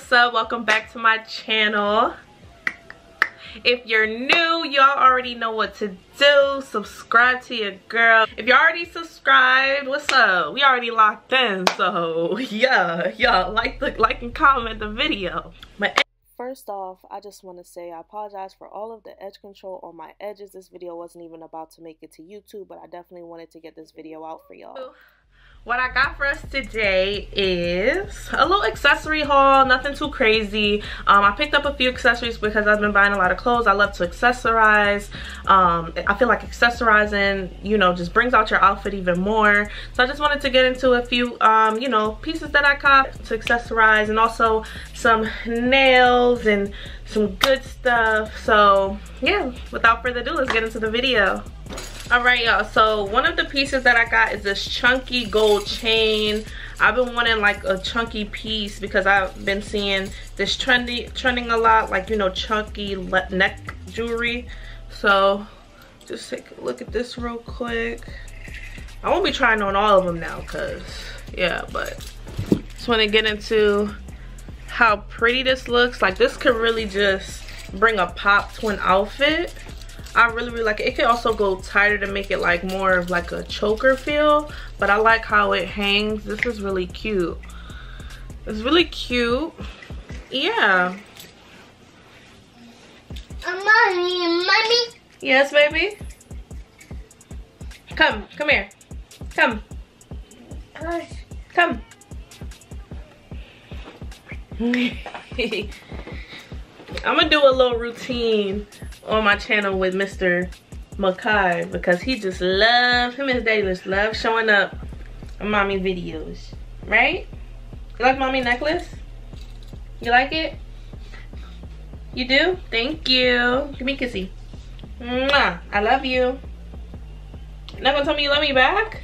what's up? Welcome back to my channel. If you're new y'all already know what to do. Subscribe to your girl. If you're already subscribed what's up? We already locked in so yeah yeah like the like and comment the video. But First off, I just want to say I apologize for all of the edge control on my edges. This video wasn't even about to make it to YouTube, but I definitely wanted to get this video out for y'all what I got for us today is a little accessory haul, nothing too crazy. Um, I picked up a few accessories because I've been buying a lot of clothes. I love to accessorize. Um, I feel like accessorizing, you know, just brings out your outfit even more. So I just wanted to get into a few, um, you know, pieces that I got to accessorize and also some nails and some good stuff. So yeah, without further ado, let's get into the video all right y'all. So one of the pieces that i got is this chunky gold chain. I've been wanting like a chunky piece because i've been seeing this trendy trending a lot like you know chunky neck jewelry. So just take a look at this real quick. I won't be trying on all of them now because yeah but just want to get into how pretty this looks. Like this could really just bring a pop to an outfit I really, really like it. It can also go tighter to make it like more of like a choker feel. But I like how it hangs. This is really cute. It's really cute. Yeah. Mommy, mommy. Yes, baby. Come, come here. Come. Come. I'm gonna do a little routine on my channel with Mr. Makai because he just love him and daddy just love showing up on mommy videos. Right? You like mommy necklace? You like it? You do? Thank you. Give me a kissy. Mwah. I love you. You're not gonna tell me you love me back?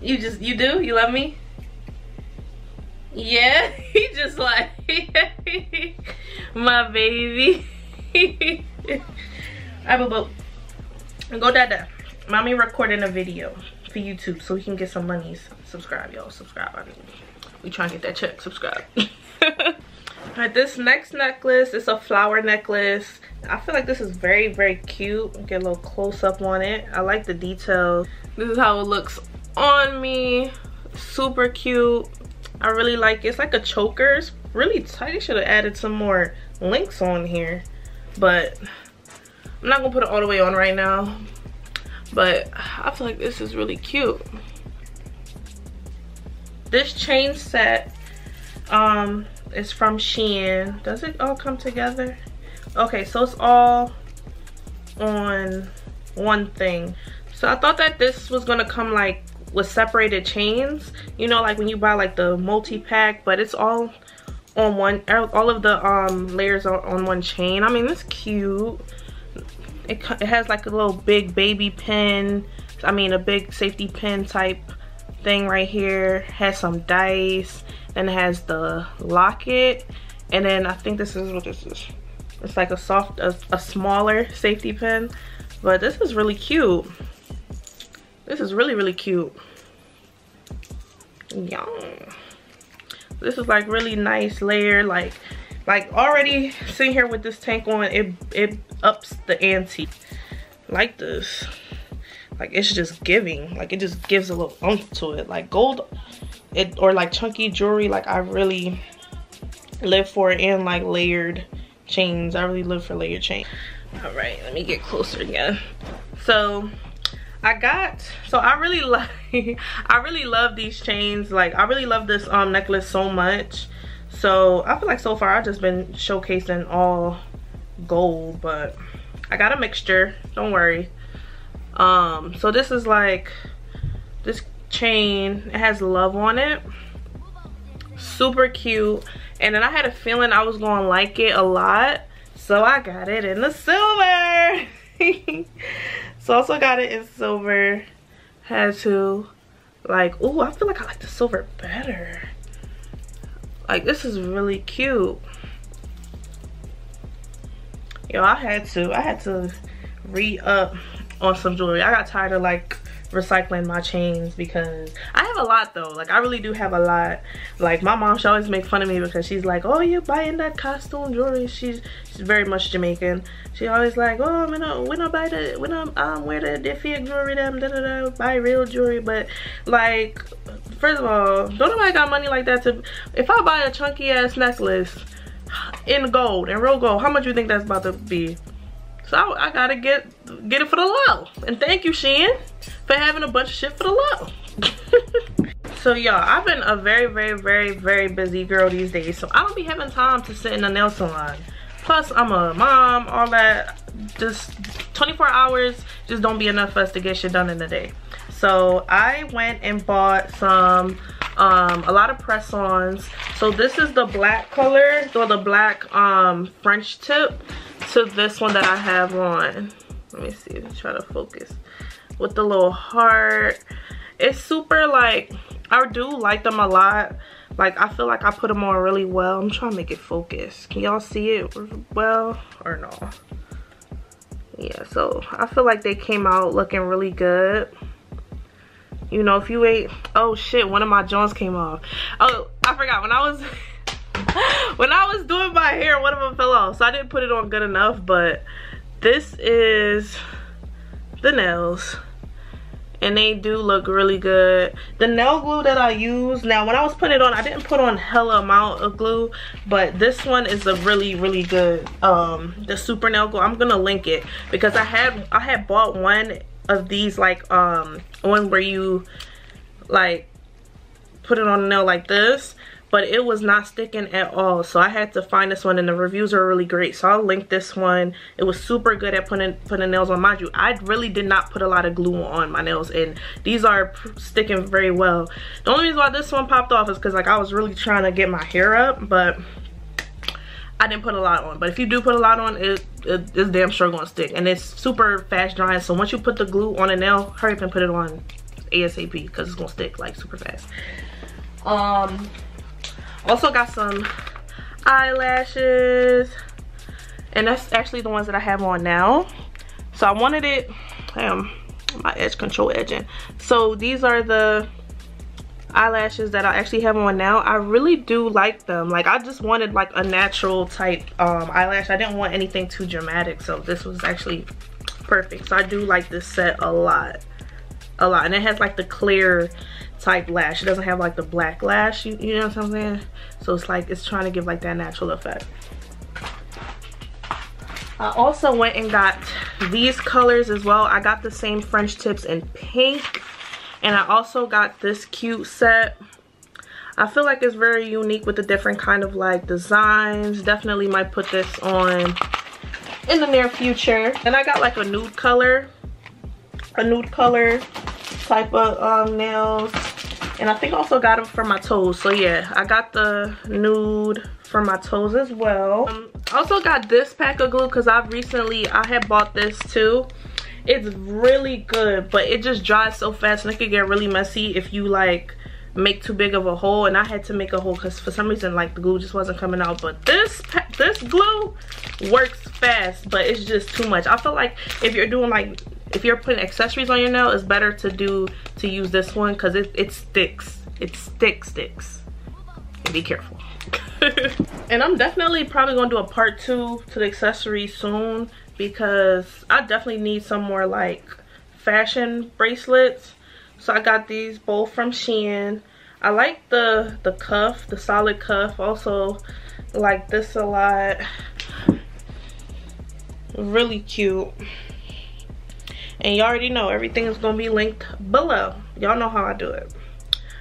You just, you do? You love me? Yeah, he just like, my baby. I will vote. Go dada. Mommy recording a video for YouTube so we can get some monies. Subscribe, y'all. Subscribe. I mean, we trying to get that check. Subscribe. Alright, this next necklace is a flower necklace. I feel like this is very, very cute. Get a little close up on it. I like the details. This is how it looks on me. Super cute. I really like it. It's like a choker. It's really tight. I Should have added some more links on here but I'm not gonna put it all the way on right now. But I feel like this is really cute. This chain set um is from Shein. Does it all come together? Okay so it's all on one thing. So I thought that this was gonna come like with separated chains. You know like when you buy like the multi-pack but it's all on one all of the um layers are on one chain. I mean it's cute. It, it has like a little big baby pin. I mean a big safety pin type thing right here. Has some dice. And it has the locket. And then i think this is what this is. It's like a soft a, a smaller safety pin. But this is really cute. This is really really cute. Yeah this is like really nice layer like like already sitting here with this tank on it it ups the ante like this. Like it's just giving. Like it just gives a little oomph to it. Like gold it or like chunky jewelry like i really live for it and like layered chains. I really live for layered chain all right let me get closer again. So I got, so I really like, I really love these chains. Like, I really love this um necklace so much. So, I feel like so far I've just been showcasing all gold, but I got a mixture, don't worry. Um, so this is like, this chain, it has love on it. Super cute. And then I had a feeling I was gonna like it a lot. So I got it in the silver. So also got it in silver. Had to like, oh, I feel like I like the silver better. Like this is really cute. Yo, I had to, I had to re-up on some jewelry. I got tired of like recycling my chains because I have a lot though. Like I really do have a lot. Like my mom, she always make fun of me because she's like, oh, you buying that costume jewelry. She's, she's very much Jamaican. She always like, oh, we don't, we don't buy the, we don't um, wear the, the fake jewelry, them, da, da, da, buy real jewelry. But like, first of all, don't nobody got money like that to, if I buy a chunky ass necklace in gold, in real gold, how much you think that's about to be? So I, gotta get get it for the low. And thank you, Shein, for having a bunch of shit for the low. so y'all, I've been a very, very, very, very busy girl these days. So I don't be having time to sit in a nail salon. Plus, I'm a mom, all that. Just 24 hours just don't be enough for us to get shit done in a day. So I went and bought some um a lot of press-ons so this is the black color or the black um french tip to this one that I have on. Let me see, try to focus. With the little heart. It's super like, I do like them a lot. Like I feel like I put them on really well. I'm trying to make it focus. Can y'all see it well or no? Yeah, so I feel like they came out looking really good. You know, if you wait, oh shit, one of my joints came off. Oh, I forgot when I was when I was doing my hair, one of them fell off. So I didn't put it on good enough, but this is the nails. And they do look really good. The nail glue that I use, now when I was putting it on, I didn't put on hella amount of glue, but this one is a really, really good, um, the super nail glue. I'm gonna link it because I had, I had bought one of these like, um, one where you like put it on a nail like this but it was not sticking at all. So i had to find this one and the reviews are really great. So i'll link this one. It was super good at putting putting nails on. Mind you i really did not put a lot of glue on my nails and these are sticking very well. The only reason why this one popped off is because like i was really trying to get my hair up but I didn't put a lot on, but if you do put a lot on, it, it it's damn sure gonna stick. And it's super fast drying, so once you put the glue on a nail, hurry up and put it on ASAP because it's gonna stick like super fast. Um, also got some eyelashes. And that's actually the ones that I have on now. So I wanted it, damn, my edge control edging. So these are the eyelashes that I actually have on now. I really do like them. Like I just wanted like a natural type um, eyelash. I didn't want anything too dramatic. So this was actually perfect. So I do like this set a lot. A lot. And it has like the clear type lash. It doesn't have like the black lash, you, you know what I'm saying? So it's like, it's trying to give like that natural effect. I also went and got these colors as well. I got the same French tips in pink. And I also got this cute set. I feel like it's very unique with the different kind of like designs. Definitely might put this on in the near future. And I got like a nude color. A nude color type of um, nails and I think I also got them for my toes. So yeah I got the nude for my toes as well. Um, also got this pack of glue because I've recently I had bought this too. It's really good but it just dries so fast and it could get really messy if you like make too big of a hole. And I had to make a hole because for some reason like the glue just wasn't coming out. But this this glue works fast but it's just too much. I feel like if you're doing like if you're putting accessories on your nail it's better to do to use this one because it, it sticks. It sticks sticks. And be careful. And i'm definitely probably gonna do a part two to the accessory soon because i definitely need some more like fashion bracelets. So i got these both from shein. I like the the cuff the solid cuff. Also like this a lot. Really cute and you already know everything is gonna be linked below. Y'all know how i do it.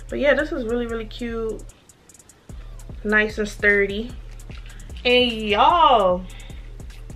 But yeah this is really really cute. Nice and sturdy. And y'all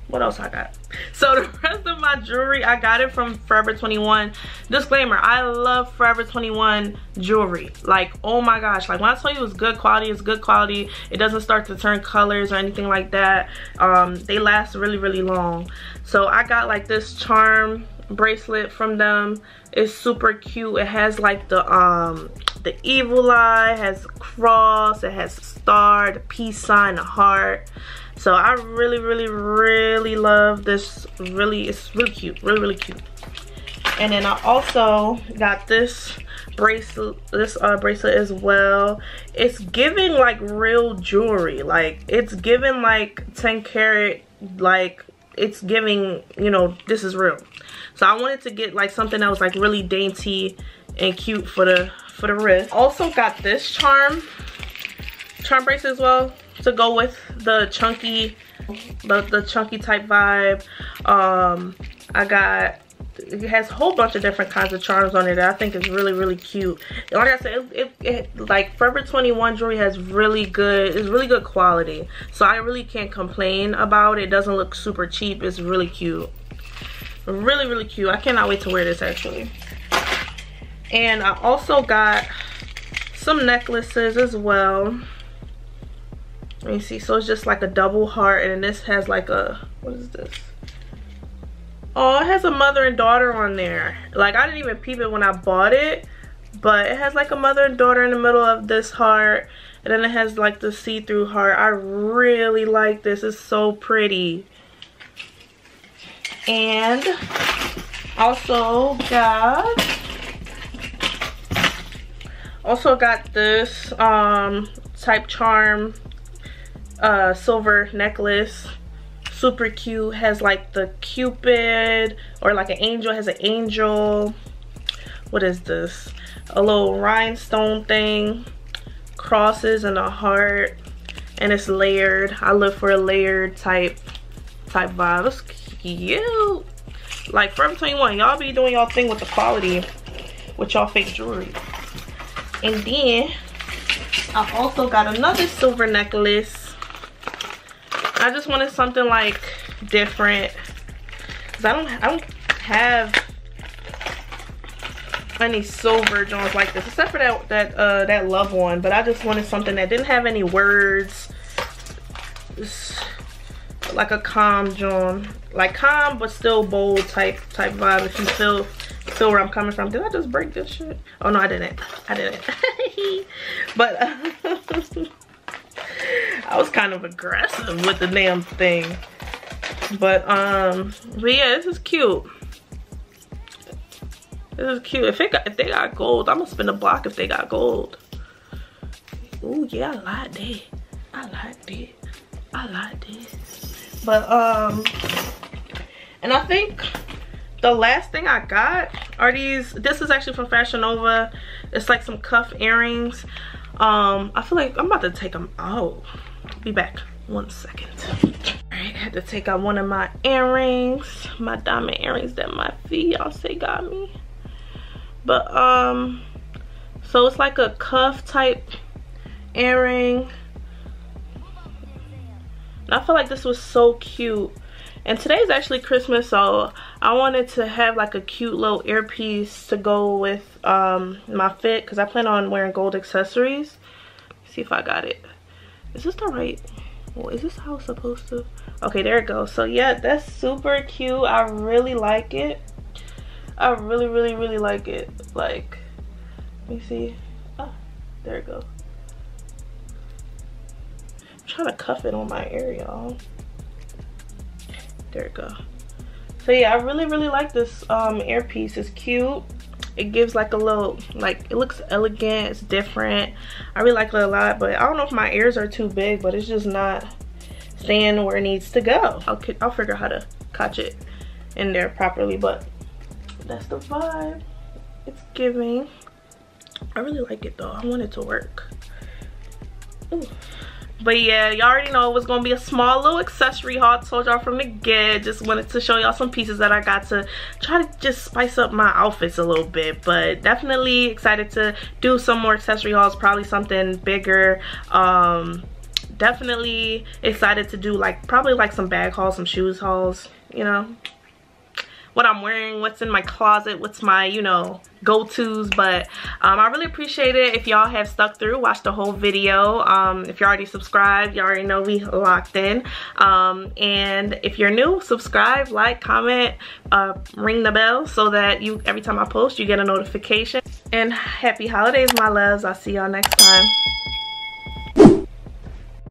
what else i got? So the rest of my jewelry i got it from forever 21 disclaimer i love forever 21 jewelry. Like oh my gosh. Like when i tell you it's good quality it's good quality. It doesn't start to turn colors or anything like that. Um they last really really long. So i got like this charm bracelet from them. It's super cute. It has like the um the evil eye has cross it has a star the peace sign a heart. So i really really really love this. Really it's really cute. Really really cute. And then I also got this bracelet, this uh, bracelet as well. It's giving like real jewelry. Like it's giving like 10 karat, like it's giving, you know, this is real. So I wanted to get like something that was like really dainty and cute for the for the wrist. Also got this charm, charm bracelet as well to go with the chunky, the, the chunky type vibe. Um, I got it has a whole bunch of different kinds of charms on it that I think is really really cute. Like I said it, it, it, like Forever 21 jewelry has really good it's really good quality. So I really can't complain about it, it doesn't look super cheap. It's really cute. Really really cute. I cannot wait to wear this actually. And I also got some necklaces as well. Let me see. So it's just like a double heart and this has like a what is this Oh, it has a mother and daughter on there. Like, I didn't even peep it when I bought it. But it has like a mother and daughter in the middle of this heart. And then it has like the see-through heart. I really like this. It's so pretty. And also got also got this um type charm uh silver necklace super cute has like the cupid or like an angel has an angel. What is this? A little rhinestone thing. Crosses and a heart. And it's layered. I look for a layered type type vibe. It's cute. Like forever 21 y'all be doing y'all thing with the quality with y'all fake jewelry. And then i also got another silver necklace I just wanted something like different. Cause I don't I don't have any silver joints like this except for that that uh that love one but i just wanted something that didn't have any words. Just like a calm joint like calm but still bold type type vibe. If you feel feel where i'm coming from. Did i just break this shit? Oh no i didn't. I didn't. But uh, I was kind of aggressive with the damn thing. But um, but yeah, this is cute. This is cute. If it got, if they got gold, I'm gonna spend a block if they got gold. Oh yeah, I like that. I like that. I like this. But um, and I think the last thing I got are these. This is actually from Fashion Nova. It's like some cuff earrings. Um, I feel like I'm about to take them out. Be back one second. All right, I had to take out one of my earrings, my diamond earrings that my fiance got me. But um, so it's like a cuff type earring. And I feel like this was so cute. And today's actually Christmas, so I wanted to have like a cute little earpiece to go with um, my fit because I plan on wearing gold accessories. see if I got it. Is this the right? Well, is this how it's supposed to? Okay, there it goes. So yeah, that's super cute. I really like it. I really, really, really like it. Like, let me see. Oh, there it goes. I'm trying to cuff it on my ear, y'all. There it go. So yeah, I really, really like this um, earpiece. It's cute. It gives like a little, like, it looks elegant. It's different. I really like it a lot, but I don't know if my ears are too big, but it's just not staying where it needs to go. I'll, I'll figure out how to catch it in there properly, but that's the vibe it's giving. I really like it though. I want it to work. Ooh but yeah y'all already know it was gonna be a small little accessory haul. Told y'all from the get just wanted to show y'all some pieces that i got to try to just spice up my outfits a little bit. But definitely excited to do some more accessory hauls probably something bigger. Um definitely excited to do like probably like some bag hauls some shoes hauls you know what I'm wearing, what's in my closet, what's my, you know, go-tos. But um, I really appreciate it if y'all have stuck through, watched the whole video. Um, if you're already subscribed, you already know we locked in. Um, and if you're new, subscribe, like, comment, uh, ring the bell so that you every time I post, you get a notification. And happy holidays, my loves. I'll see y'all next time.